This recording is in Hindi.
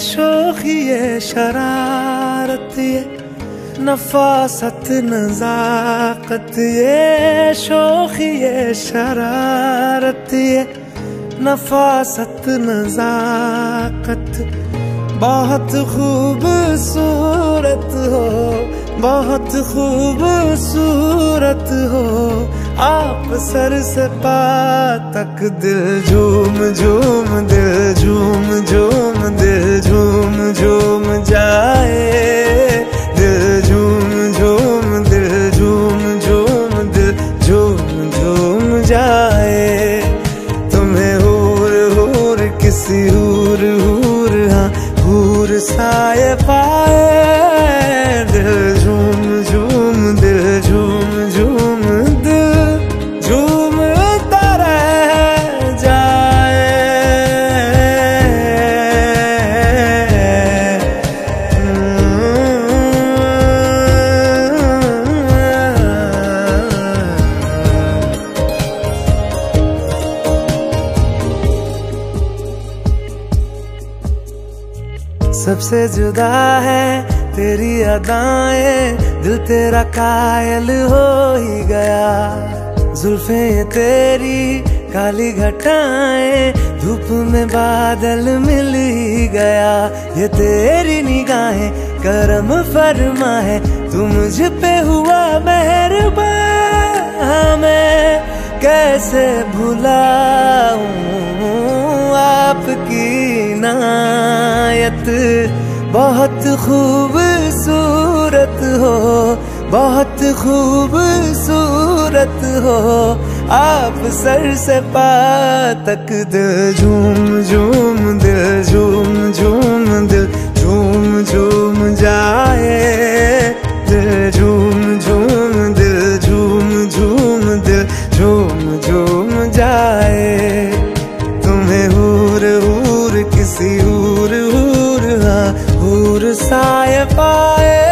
शोखी शरारत ये नफासत नजाकत ये शोखी शरारत ये नफासत नजाकत बहुत खूबसूरत हो बहुत खूबसूरत हो आप सर से पा तक दिल झूम झूम दिल झूम झूम सबसे जुदा है तेरी अदाएँ, दिल तेरा कायल हो ही गया। जुल्फे तेरी काली घटाएँ, धूप में बादल मिल ही गया। ये तेरी निगाहें, करम फरमा है, तू मुझ पे हुआ मेहरबान मैं कैसे भुलाऊं? आपकी नायत। बहुत खूबसूरत हो, बहुत खूबसूरत हो। आप सर से पा तक दिल, झूम झूम दिल, झूम झूम दिल, झूम झूम जाए। दिल, झूम झूम दिल, झूम झूम दिल, झूम झूम sigh if I